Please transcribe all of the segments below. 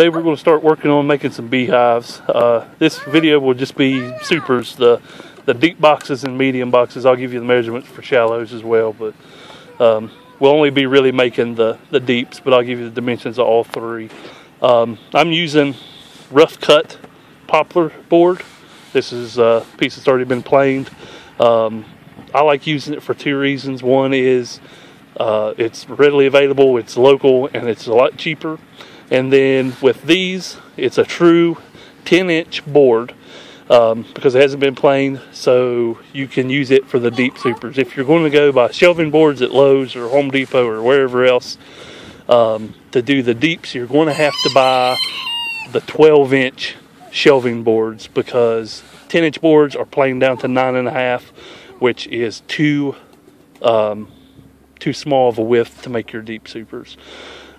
Today we're going to start working on making some beehives. Uh, this video will just be supers, the the deep boxes and medium boxes. I'll give you the measurements for shallows as well, but um, we'll only be really making the, the deeps, but I'll give you the dimensions of all three. Um, I'm using rough cut poplar board. This is a piece that's already been planed. Um, I like using it for two reasons. One is uh, it's readily available, it's local, and it's a lot cheaper. And then with these, it's a true 10 inch board um, because it hasn't been planed, so you can use it for the deep supers. If you're going to go buy shelving boards at Lowe's or Home Depot or wherever else um, to do the deeps, you're going to have to buy the 12 inch shelving boards because 10 inch boards are planed down to nine and a half, which is too um, too small of a width to make your deep supers.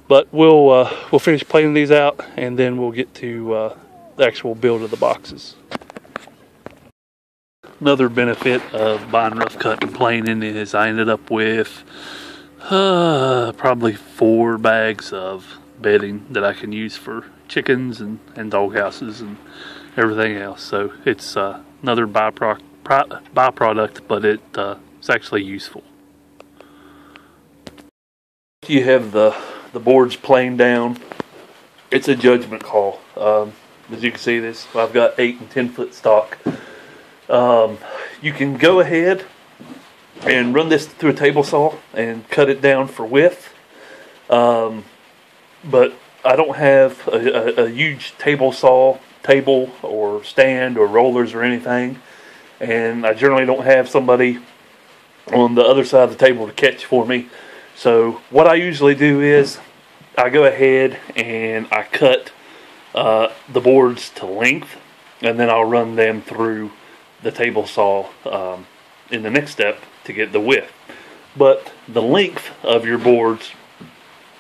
But we'll uh, we'll finish planing these out, and then we'll get to uh, the actual build of the boxes. Another benefit of buying rough cut and planing is I ended up with uh, probably four bags of bedding that I can use for chickens and, and dog houses and everything else. So it's uh, another byproduct, byproduct, but it, uh, it's actually useful. You have the the board's planed down. It's a judgment call. Um, as you can see, this I've got eight and ten foot stock. Um, you can go ahead and run this through a table saw and cut it down for width. Um, but I don't have a, a, a, huge table saw, table or stand or rollers or anything, and I generally don't have somebody on the other side of the table to catch for me. So what I usually do is I go ahead and I cut uh, the boards to length, and then I'll run them through the table saw um, in the next step to get the width. But the length of your boards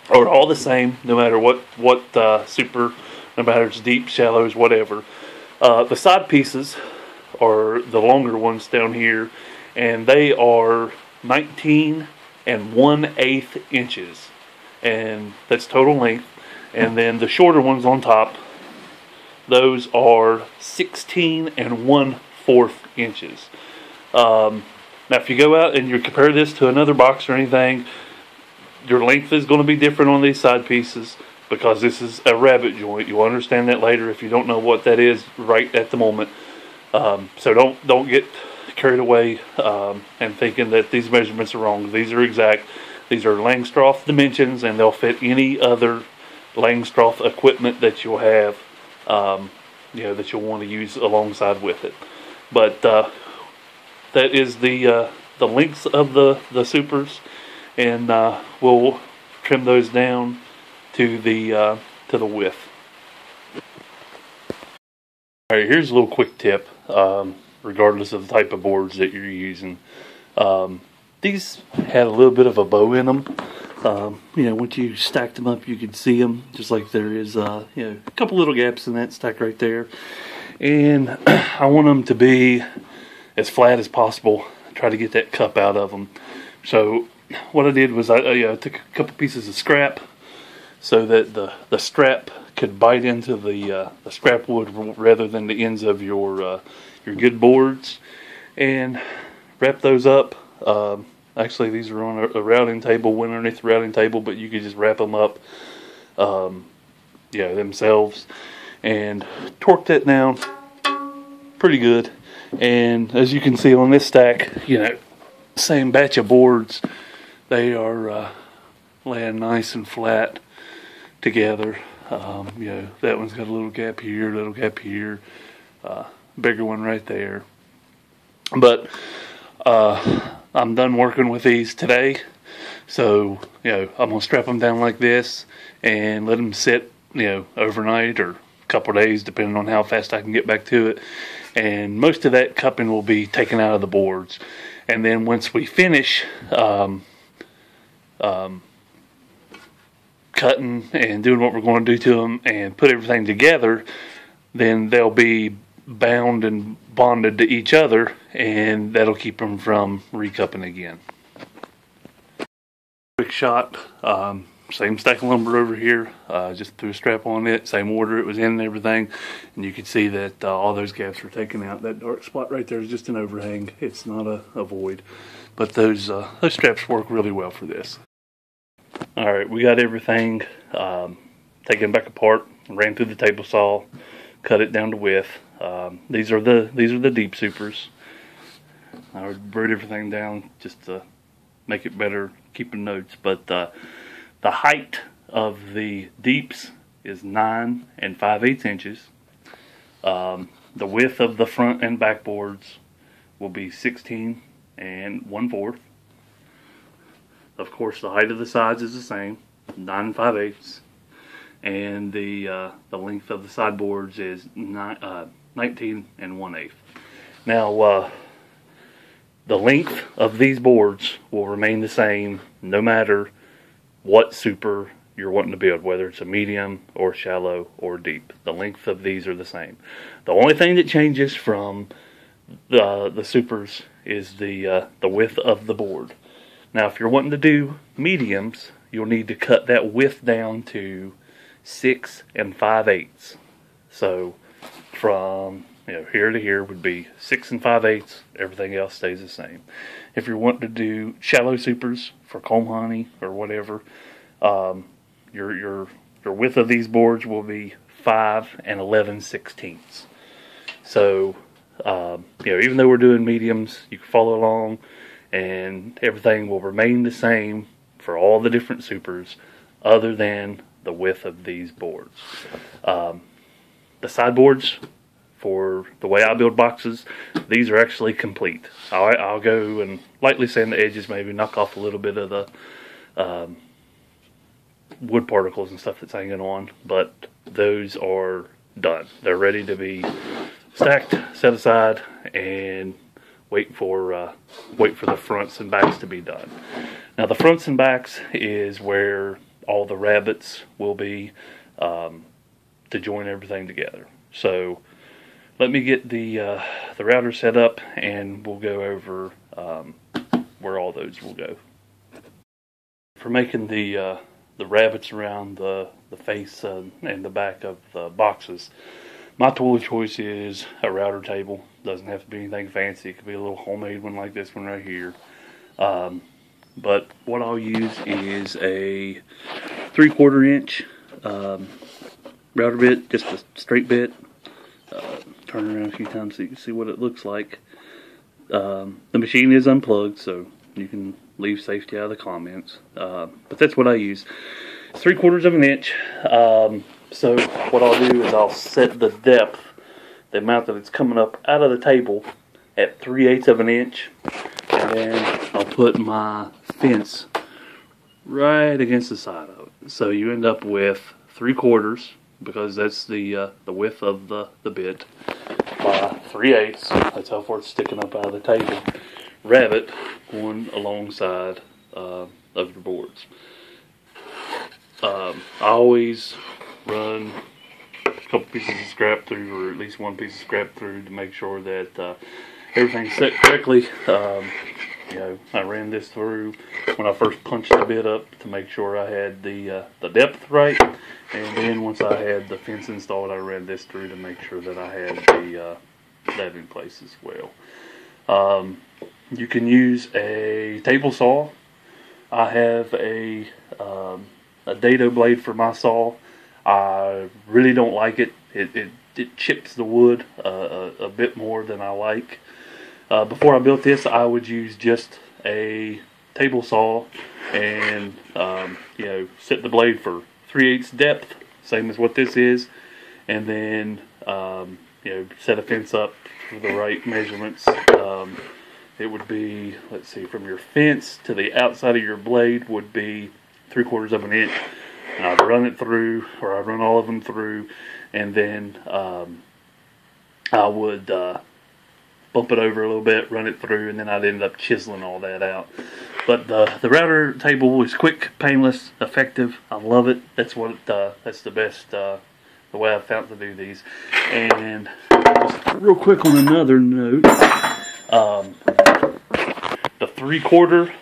are all the same, no matter what what uh, super, no matter it's deep, shallows, whatever. Uh, the side pieces are the longer ones down here, and they are 19 and one eighth inches. And that's total length. And then the shorter ones on top, those are 16 and 1 fourth inches. Um, now, if you go out and you compare this to another box or anything, your length is going to be different on these side pieces because this is a rabbet joint. You'll understand that later if you don't know what that is right at the moment. Um, so don't don't get carried away um, and thinking that these measurements are wrong. These are exact. These are Langstroth dimensions, and they'll fit any other Langstroth equipment that you'll have, um, you know, that you'll want to use alongside with it. But uh, that is the uh, the lengths of the the supers, and uh, we'll trim those down to the uh, to the width. All right, here's a little quick tip. Um, regardless of the type of boards that you're using. Um, these had a little bit of a bow in them. Um, you know, once you stacked them up, you could see them, just like there is, uh, you know, a couple little gaps in that stack right there. And I want them to be as flat as possible. Try to get that cup out of them. So what I did was I, I uh, took a couple pieces of scrap so that the, the strap could bite into the, uh, the scrap wood rather than the ends of your uh, your good boards and wrap those up. Um, actually, these are on a, a, routing table, went underneath the routing table, but you could just wrap them up, um, yeah, themselves, and torque that down pretty good. And as you can see on this stack, you know, same batch of boards, they are uh, laying nice and flat together. Um, you know, that one's got a little gap here, a little gap here. Uh, bigger one right there. But uh, I'm done working with these today. So, you know, I'm going to strap them down like this and let them sit, you know, overnight or a couple days, depending on how fast I can get back to it. And most of that cupping will be taken out of the boards. And then once we finish um, um, cutting and doing what we're going to do to them and put everything together, then they'll be bound and bonded to each other, and that'll keep them from recupping again. Quick shot. Um, same stack of lumber over here. Uh, just threw a strap on it, same order it was in and everything. And you can see that uh, all those gaps were taken out. That dark spot right there is just an overhang. It's not a, a void. But those, uh, those straps work really well for this. All right, we got everything um, taken back apart, ran through the table saw, cut it down to width. Um, these are the these are the deep supers. I would wrote everything down just to make it better, keeping notes. But uh, the height of the deeps is nine and five eighths inches. Um, the width of the front and back boards will be 16 and one fourth. Of course, the height of the sides is the same, nine and five eighths, and the uh, the length of the sideboards is nine, uh, 19 and one eighth. Now, uh, the length of these boards will remain the same no matter what super you're wanting to build, whether it's a medium or shallow or deep. The length of these are the same. The only thing that changes from the the supers is the uh, the width of the board. Now, if you're wanting to do mediums, you'll need to cut that width down to six and five eighths. So, from you know here to here would be six and five eighths. Everything else stays the same. If you're wanting to do shallow supers for comb honey or whatever, um, your your your width of these boards will be five and eleven sixteenths. So, um, you know, even though we're doing mediums, you can follow along and everything will remain the same for all the different supers other than the width of these boards. Um, the sideboards for the way I build boxes, these are actually complete. I'll, I'll go and lightly sand the edges, maybe knock off a little bit of the um, wood particles and stuff that's hanging on, but those are done. They're ready to be stacked, set aside, and wait for uh, wait for the fronts and backs to be done. Now the fronts and backs is where all the rabbets will be um, to join everything together. So let me get the uh, the router set up and we'll go over um, where all those will go. For making the uh, the rabbets around the the face uh, and the back of the boxes, my tool of choice is a router table. Doesn't have to be anything fancy. It could be a little homemade one like this one right here. Um, but what I'll use is a three quarter inch um, router bit, just a straight bit. Uh, turn around a few times so you can see what it looks like. Um, the machine is unplugged, so you can leave safety out of the comments. Uh, but that's what I use. Three quarters of an inch. Um, so what I'll do is I'll set the depth, the amount that it's coming up out of the table at 3 eighths of an inch. And then I'll put my fence right against the side of it. So you end up with 3 quarters because that's the uh, the width of the, the bit by 3 eighths. That's how far it's sticking up out of the table. Rabbet going alongside uh, of your boards. Um, I always run a couple pieces of scrap through, or at least one piece of scrap through, to make sure that uh, everything's set correctly. Um, I ran this through when I first punched the bit up to make sure I had the uh, the depth right, and then once I had the fence installed, I ran this through to make sure that I had the uh, that in place as well. Um, you can use a table saw. I have a um, a dado blade for my saw I really don't like it. It it, it chips the wood uh, a, a, bit more than I like. Uh, before I built this, I would use just a table saw and um, you know set the blade for three eighths depth, same as what this is, and then um, you know set a fence up for the right measurements. Um, it would be let's see from your fence to the outside of your blade would be three quarters of an inch. And I'd run it through, or I'd run all of them through, and then um, I would uh, bump it over a little bit, run it through, and then I'd end up chiseling all that out. But the the router table is quick, painless, effective. I love it. That's what uh, that's the best uh, the way I've found to do these. And real quick on another note, um, the three quarter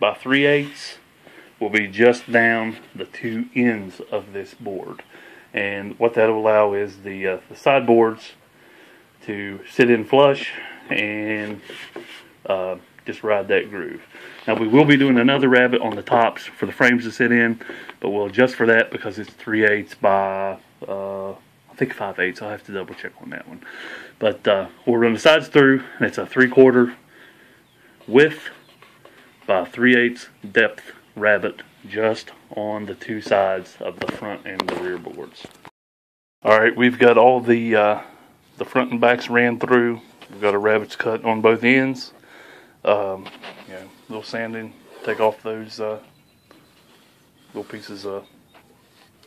by three eighths will be just down the two ends of this board. And what that will allow is the, uh, the sideboards to sit in flush and uh, just ride that groove. Now we will be doing another rabbet on the tops for the frames to sit in, but we'll adjust for that because it's 3 eighths by uh, I think 5 eighths. I'll have to double check on that one. But uh, we'll run the sides through, and it's a 3 quarter width by 3 eighths depth rabbet just on the two sides of the front and the rear boards. All right, we've got all the uh, the front and backs ran through. We've got a rabbets cut on both ends. Um, little sanding, take off those uh, little pieces of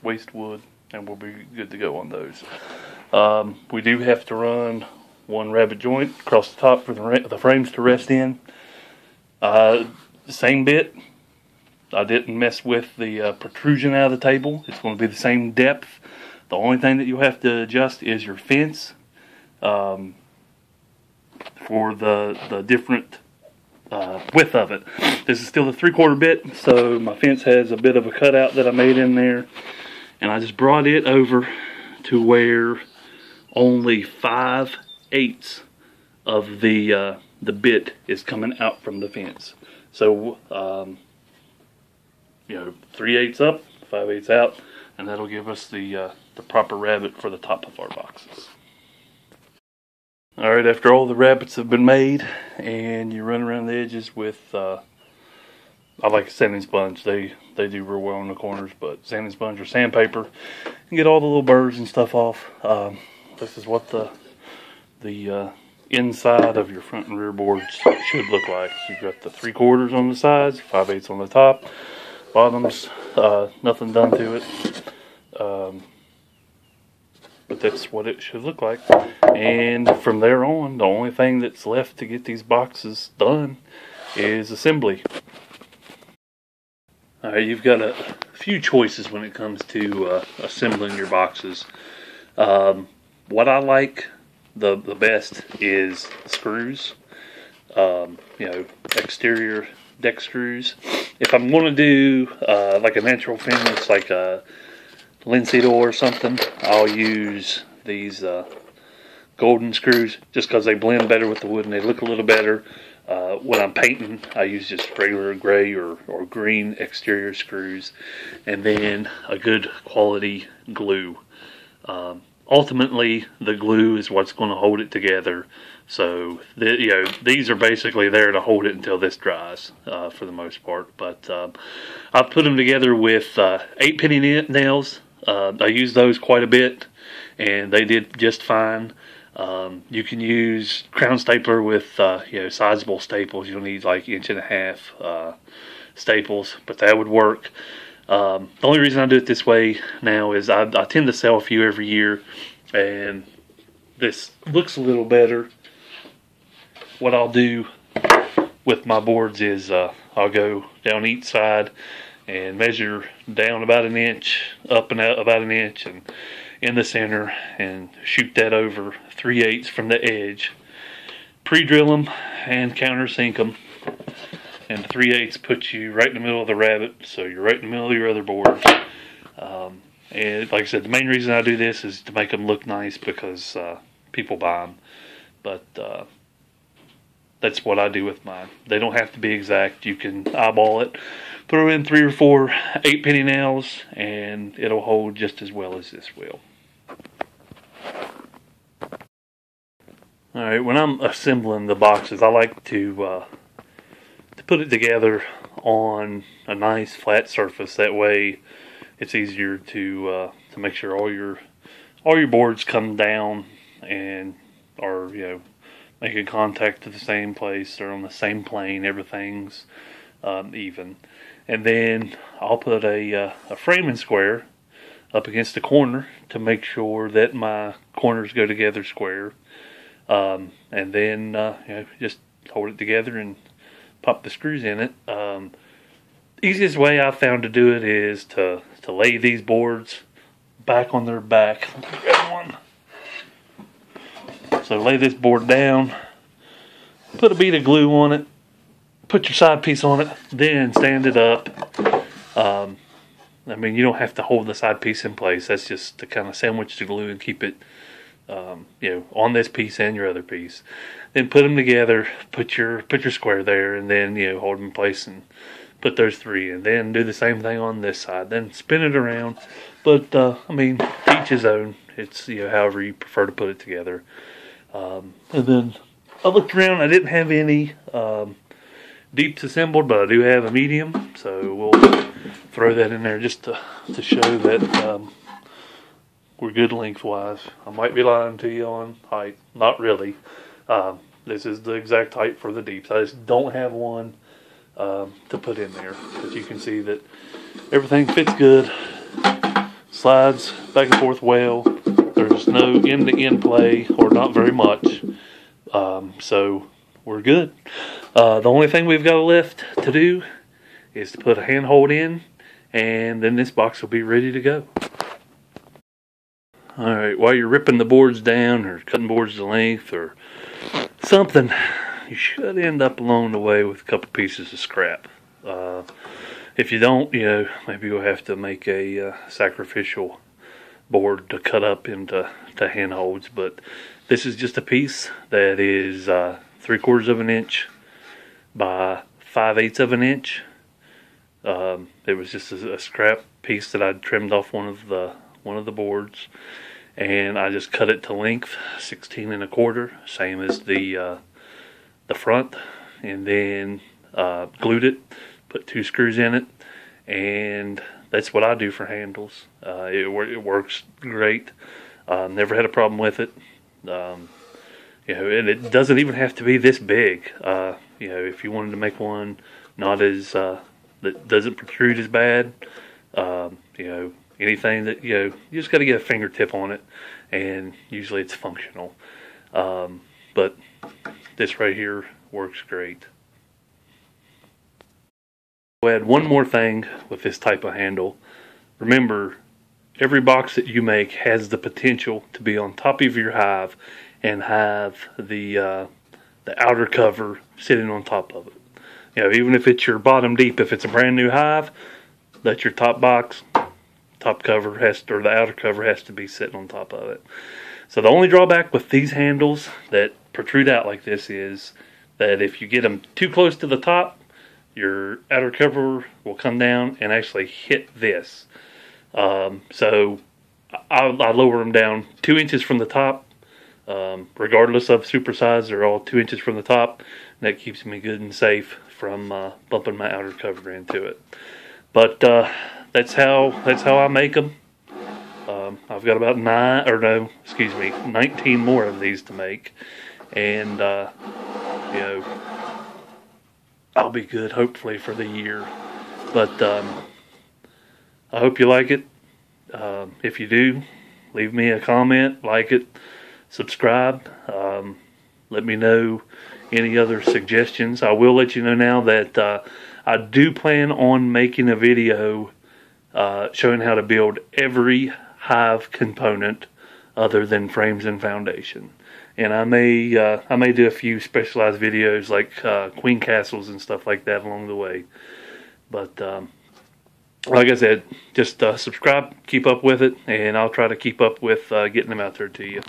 waste wood, and we'll be good to go on those. Um, we do have to run one rabbet joint across the top for the, the frames to rest in. Uh, same bit. I didn't mess with the uh, protrusion out of the table. It's going to be the same depth. The only thing that you'll have to adjust is your fence um, for the the different uh, width of it. This is still the three quarter bit, so my fence has a bit of a cutout that I made in there, and I just brought it over to where only five eighths of the uh, the bit is coming out from the fence. So um, you know, three eighths up, five eighths out, and that'll give us the uh, the proper rabbet for the top of our boxes. All right, after all the rabbets have been made, and you run around the edges with, uh, I like sanding sponge. They they do real well in the corners, but sanding sponge or sandpaper, and get all the little burrs and stuff off. Um, this is what the the uh, inside of your front and rear boards should look like. You've got the three quarters on the sides, five eighths on the top, bottoms, uh, nothing done to it. Um, but that's what it should look like. And from there on, the only thing that's left to get these boxes done is assembly. Alright, you've got a few choices when it comes to uh, assembling your boxes. Um, what I like the, the best is screws, um, you know, exterior deck screws. If I'm going to do uh, like a natural finish, like a linseed oil or something, I'll use these uh, golden screws just because they blend better with the wood and they look a little better. Uh, when I'm painting, I use just regular gray or, or green exterior screws and then a good quality glue. Um, ultimately, the glue is what's going to hold it together. So, the, you know, these are basically there to hold it until this dries uh, for the most part. But um, I put them together with uh, eight penny nails uh, I use those quite a bit, and they did just fine. Um, you can use crown stapler with uh, you know sizable staples. You'll need like inch and a half uh, staples, but that would work. Um, the only reason I do it this way now is I, I tend to sell a few every year, and this looks a little better. What I'll do with my boards is uh, I'll go down each side and measure down about an inch, up and out about an inch, and in the center, and shoot that over three eighths from the edge. Pre-drill them and countersink them, and three eighths puts you right in the middle of the rabbet, so you're right in the middle of your other board. Um, and like I said, the main reason I do this is to make them look nice because uh, people buy them. But uh, that's what I do with mine. They don't have to be exact. You can eyeball it Throw in three or four eight penny nails and it'll hold just as well as this will. Alright, when I'm assembling the boxes, I like to, uh, to put it together on a nice flat surface. That way it's easier to, uh, to make sure all your, all your boards come down and are, you know, making contact to the same place. They're on the same plane. Everything's um, even and then I'll put a, uh, a framing square up against the corner to make sure that my corners go together square. Um, and then uh, you know, just hold it together and pop the screws in it. Um, easiest way I've found to do it is to, to lay these boards back on their back. So lay this board down, put a bead of glue on it, put your side piece on it, then stand it up, Um, I mean, you don't have to hold the side piece in place. That's just to kind of sandwich the glue and keep it, um, you know, on this piece and your other piece. Then put them together. Put your put your square there, and then you know hold them in place and put those three And Then do the same thing on this side. Then spin it around. But uh, I mean, each his own. It's you know however you prefer to put it together. Um, and then I looked around. I didn't have any um, deeps assembled, but I do have a medium. So we'll throw that in there just to to show that um, we're good lengthwise. I might be lying to you on height. Not really. Um, this is the exact height for the deeps. I just don't have one um, to put in there. But you can see that everything fits good. Slides back and forth well. There's no end-to-end play, or not very much. Um, so we're good. Uh, the only thing we've got left to do is to put a handhold in, and then this box will be ready to go. All right, while you're ripping the boards down or cutting boards to length or something, you should end up along the way with a couple pieces of scrap. Uh, if you don't, you know, maybe you'll have to make a uh, sacrificial board to cut up into to handholds. But this is just a piece that is uh, three quarters of an inch by five eighths of an inch. Um, it was just a, a scrap piece that I'd trimmed off one of the one of the boards, and I just cut it to length, 16 and a quarter, same as the uh, the front, and then uh, glued it, put two screws in it, and that's what I do for handles. Uh, it, it works great. Uh, never had a problem with it. Um, you know, and it doesn't even have to be this big. Uh, you know, if you wanted to make one not as uh, that doesn't protrude as bad, um, you know, anything that you know, you just got to get a fingertip on it, and usually it's functional. Um, but this right here works great. I'll add one more thing with this type of handle. Remember, every box that you make has the potential to be on top of your hive and have the uh, the outer cover sitting on top of it. You know, even if it's your bottom deep, if it's a brand new hive, that's your top box. Top cover has to, or the outer cover has to be sitting on top of it. So the only drawback with these handles that protrude out like this is that if you get them too close to the top, your outer cover will come down and actually hit this. Um, so I, I, lower them down two inches from the top, um, regardless of super size. They're all two inches from the top. That keeps me good and safe from uh, bumping my outer cover into it. But uh, that's how that's how I make them. Um, I've got about nine, or no, excuse me, 19 more of these to make, and uh, you know I'll be good hopefully for the year. But um, I hope you like it. Uh, if you do, leave me a comment, like it, subscribe. Um, let me know any other suggestions. I will let you know now that uh, I do plan on making a video uh, showing how to build every hive component other than frames and foundation and I may uh, I may do a few specialized videos like uh, queen castles and stuff like that along the way. But um, like I said, just uh, subscribe, keep up with it, and I'll try to keep up with uh, getting them out there to you.